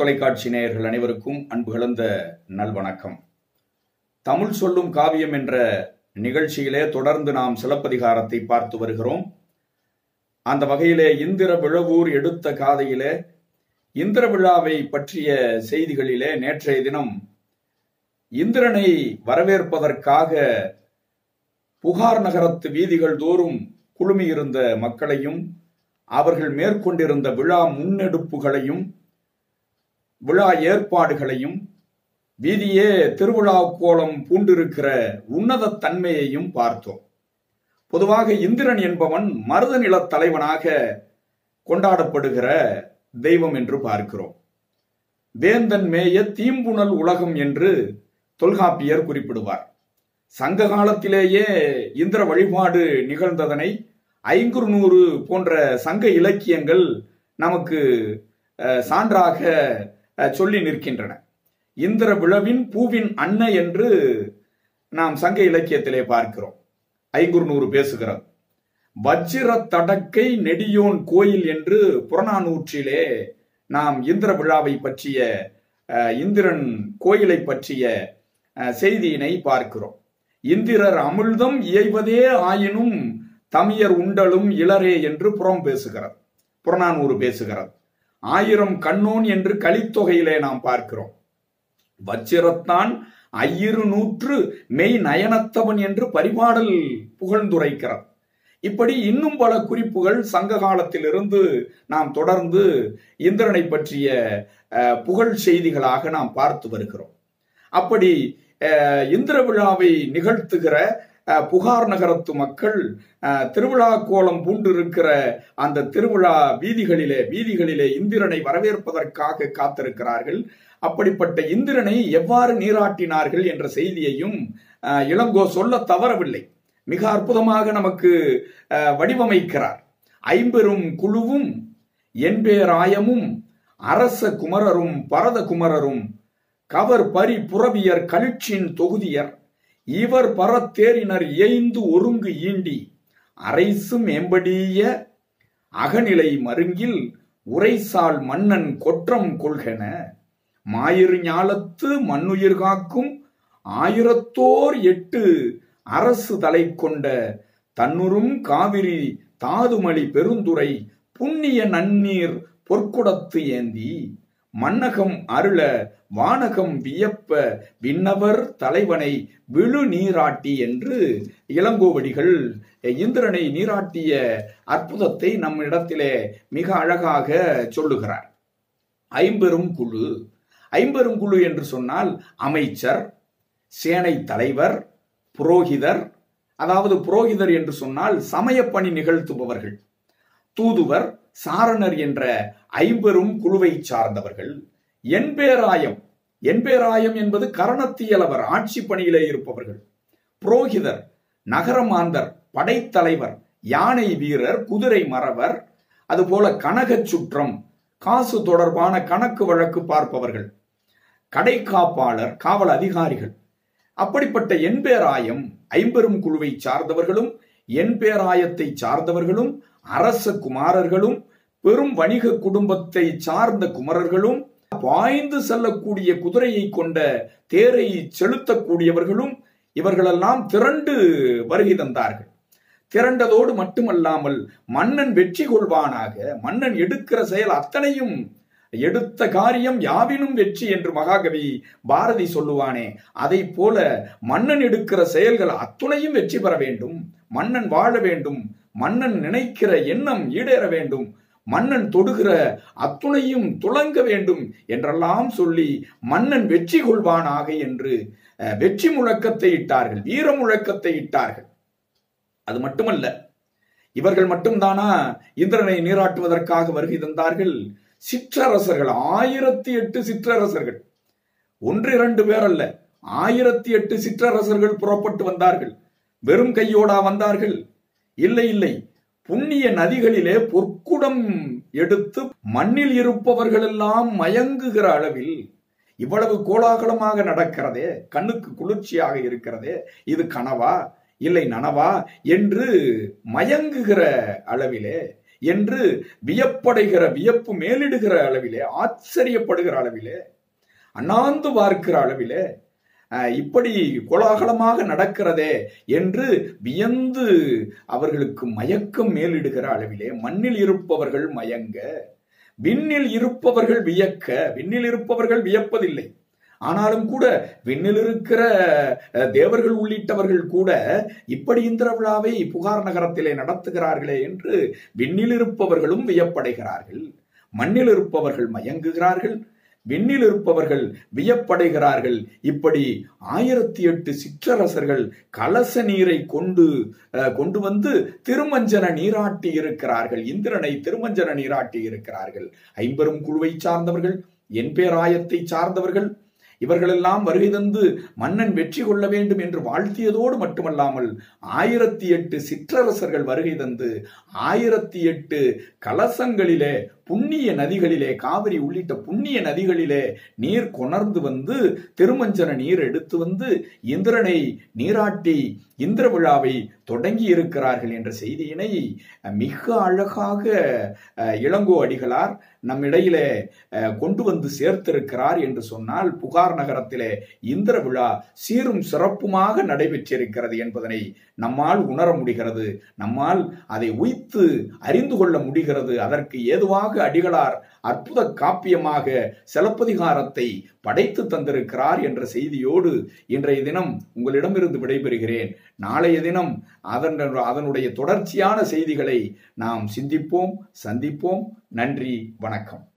தொலைக்காட்சி நேயர்கள் அனைவருக்கும் அன்பு கலந்த நல்வணக்கம். தமிழ் சொல்லும் காவியம் என்ற நிகழ்ச்சியிலே தொடர்ந்து நாம் சிலப்பதிகாரத்தை பார்த்து வருகிறோம். அந்த வகையிலே இந்திர விழவூர் எடுத்த காதையிலே இந்திர விழாவை பற்றிய செய்திகளிலே நேற்றைய தினம் இந்திரனை வரவேற்பதற்காக புகார் நகரத்து வீதிகள் தோறும் குழுமியிருந்த மக்களையும் அவர்கள் மேற்கொண்டிருந்த விழா முன்னெடுப்புகளையும் விழா ஏற்பாடுகளையும் வீதியே திருவிழா கோலம் பூண்டிருக்கிற உன்னத தன்மையையும் பார்த்தோம். பொதுவாக இந்திரன் என்பவன் மருத நிலத் தலைவனாக கொண்டாடப்படுகிற தெய்வம் என்று பார்க்கிறோம். வேந்தன் மேய தீம்புணல் உலகம் என்று தொல்காப்பியர் குறிப்பிடுவார். சங்க காலத்திலேயே இந்திர வழிபாடு நிகழ்ந்ததனை ஐங்குறுநூறு போன்ற சங்க இலக்கியங்கள் நமக்கு சான்றாக சொல்லி நிற்கின்றன. இந்திர விழவின் பூவின் அன்ன என்று நாம் சங்க இலக்கியத்திலே பார்க்கிறோம். ஐங்குறுநூறு பேசுகிறது. வஜ்ர தடக்கை நெடியோன் கோயில் என்று புறநானூற்றிலே நாம் இந்திர விழாவை பற்றிய இந்திரன் கோயிலை பற்றிய செய்தியினை பார்க்கிறோம். இந்திரர் அமிழ்தம் இயைவதே ஆயினும் தமியர் உண்டலும் இளரே என்று புறம் பேசுகிறது. புறநானூறு பேசுகிறது. ஆயிரம் கண்ணோன் என்று கலித்தொகையிலே நாம் பார்க்கிறோம். வச்சிரத்தான் ஐயிரு நூற்று மெய் நயனத்தவன் என்று பரிபாடல் புகழ்ந்துரைக்கிறார் இப்படி இன்னும் பல குறிப்புகள் சங்க காலத்திலிருந்து நாம் தொடர்ந்து இந்திரனை பற்றிய அஹ், புகழ் செய்திகளாக நாம் பார்த்து வருகிறோம். அப்படி இந்திர விழாவை நிகழ்த்துகிற புகார் நகரத்து மக்கள் திருவிழா கோலம் பூண்டிருக்கிற அந்த திருவிழா வீதிகளிலே வீதிகளிலே இந்திரனை வரவேற்பதற்காக காத்திருக்கிறார்கள். அப்படிப்பட்ட இந்திரனை எவ்வாறு நீராட்டினார்கள் என்ற செய்தியையும் இளங்கோ சொல்ல தவறவில்லை. மிக அற்புதமாக நமக்கு வடிவமைக்கிறார். ஐம்பெரும் குழுவும் என்பேராயமும் அரச குமரரும் பரத குமரரும் கவர் பரி புறவியர் கழிச்சின் தொகுதியர் இவர் பரத்தேறினர் இயைந்து ஒருங்கு ஈண்டி. அரைசு மேம்படிய அகநிலை மருங்கில் உரைசால் மன்னன் கொற்றம் கொள்கென. மாயிரு ஞாலத்து மண்ணுயிர் காக்கும் ஆயிரத்தோர் எட்டு அரசு தலை கொண்ட தன்னுறும் காவிரி தாதுமலி பெருந்துரை புண்ணிய நன்னீர் பொற்குடத்து ஏந்தி. மன்னகம் அருள வானகம் வியப்ப விண்ணவர் தலைவனை விழு நீராட்டி என்று இளங்கோவடிகள் இந்திரனை நீராட்டிய அற்புதத்தை நம்மிடத்திலே மிக அழகாக சொல்லுகிறார். ஐம்பெரும் குழு. ஐம்பெரும் குழு என்று சொன்னால் அமைச்சர் சேனை தலைவர் புரோகிதர் அதாவது புரோகிதர் என்று சொன்னால் சமயப்பணி நிகழ்த்துபவர்கள் தூதுவர் சாரணர் என்ற ஐம்பெரும் குழுவை சார்ந்தவர்கள். என்பேராயம் என்பேராயம் என்பது கரணத்தியலவர் ஆட்சி பணியிலே இருப்பவர்கள். புரோகிதர் நகரமாந்தர் படைத்தலைவர் யானை வீரர் குதிரை மறவர் அதுபோல கனக சுற்றம் காசு தொடர்பான கணக்கு வழக்கு பார்ப்பவர்கள் கடை காப்பாளர் காவல் அதிகாரிகள். அப்படிப்பட்ட என்பேராயம் ஐம்பெரும் குழுவை சார்ந்தவர்களும் என்பேராயத்தை சார்ந்தவர்களும் அரச குமாரர்களும் பெரும் வணிக குடும்பத்தை சார்ந்த குமரர்களும் பாய்ந்து செல்லக்கூடிய குதிரையை கொண்ட தேரை செலுத்தக்கூடியவர்களும் இவர்களெல்லாம் திரண்டு வருகை தந்தார்கள். திரண்டதோடு மட்டுமல்லாமல் மன்னன் வெற்றி கொள்வானாக மன்னன் எடுக்கிற செயல் அத்தனையும் எடுத்த காரியம் யாவினும் வெற்றி என்று மகாகவி பாரதி சொல்லுவானே அதை போல மன்னன் எடுக்கிற செயல்கள் அத்துணையும் வெற்றி பெற வேண்டும் மன்னன் வாழ வேண்டும் மன்னன் நினைக்கிற எண்ணம் ஈடேற வேண்டும். மன்னன் தொடுகிற அத்துணையும் துளங்க வேண்டும் என்றெல்லாம் சொல்லி மன்னன் வெற்றி கொள்வானாக என்று வெற்றி முழக்கத்தை இட்டார்கள் வீர முழக்கத்தை இட்டார்கள். அது மட்டுமல்ல இவர்கள் மட்டும்தானா இந்திரனை நீராட்டுவதற்காக வருகை தந்தார்கள்? சிற்றரசர்கள் ஆயிரத்தி எட்டு சிற்றரசர்கள். ஒன்று இரண்டு பேர் அல்ல ஆயிரத்தி எட்டு சிற்றரசர்கள் புறப்பட்டு வந்தார்கள். வெறும் கையோடா வந்தார்கள். இல்லை இல்லை. புண்ணிய நதிகளிலே பொற்குடம் எடுத்து மண்ணில் இருப்பவர்கள் எல்லாம் மயங்குகிற அளவில் இவ்வளவு கோலாகலமாக நடக்கிறதே கண்ணுக்கு குளிர்ச்சியாக இருக்கிறதே இது கனவா? இல்லை நனவா? என்று மயங்குகிற அளவிலே என்று வியப்படைகிற வியப்பு மேலிடுகிற அளவிலே ஆச்சரியப்படுகிற அளவிலே அண்ணாந்து பார்க்கிற அளவிலே இப்படி கோலாகலமாக நடக்கிறதே என்று வியந்து அவர்களுக்கு மயக்கம் மேலிடுகிற அளவிலே மண்ணில் இருப்பவர்கள் மயங்க விண்ணில் இருப்பவர்கள் வியக்க விண்ணில் இருப்பவர்கள் வியப்பதில்லை. ஆனாலும் கூட விண்ணில் இருக்கிற அஹ், தேவர்கள் உள்ளிட்டவர்கள் கூட இப்படி இந்திர விழாவை புகார் நகரத்திலே நடத்துகிறார்களே என்று விண்ணில் இருப்பவர்களும் வியப்படைகிறார்கள் மண்ணில் இருப்பவர்கள் மயங்குகிறார்கள் விண்ணில் இருப்பவர்கள் வியப்படைகிறார்கள். இப்படி ஆயிரத்தி எட்டு சிற்றரசர்கள் கலச நீரை கொண்டு அஹ், கொண்டு வந்து திருமஞ்சன நீராட்டி இருக்கிறார்கள். இந்திரனை திருமஞ்சன நீராட்டி இருக்கிறார்கள். ஐம்பெரும் குழுவை சார்ந்தவர்கள் என் பேராயத்தை சார்ந்தவர்கள் இவர்களெல்லாம் வருகை தந்து மன்னன் வெற்றி கொள்ள வேண்டும் என்று வாழ்த்தியதோடு மட்டுமல்லாமல் ஆயிரத்தி எட்டு சிற்றரசர்கள் வருகை தந்து ஆயிரத்தி எட்டு கலசங்களிலே புண்ணிய நதிகளிலே காவிரி உள்ளிட்ட புண்ணிய நதிகளிலே நீர் கொணர்ந்து வந்து திருமஞ்சன நீர் எடுத்து வந்து இந்திரனை நீராட்டி இந்திர விழாவை தொடங்கி இருக்கிறார்கள் என்ற செய்தியினை மிக அழகாக அஹ், இளங்கோ அடிகளார் நம்மிடையிலே அஹ், கொண்டு வந்து சேர்த்திருக்கிறார் என்று சொன்னால் புகார் நகரத்திலே இந்திர விழா சீரும் சிறப்புமாக நடைபெற்றிருக்கிறது என்பதனை நம்மால் உணர முடிகிறது. நம்மால் அதை உய்த்து அறிந்து கொள்ள முடிகிறது. அதற்கு ஏதுவாக அடிகளார் அற்புத காப்பியமாக சிலப்பதிகாரத்தை படைத்து தந்திருக்கிறார் என்ற செய்தியோடு இன்றைய தினம் உங்களிடமிருந்து விடைபெறுகிறேன். நாளைய தினம் அதன் அதனுடைய தொடர்ச்சியான செய்திகளை நாம் சிந்திப்போம் சந்திப்போம். நன்றி வணக்கம்.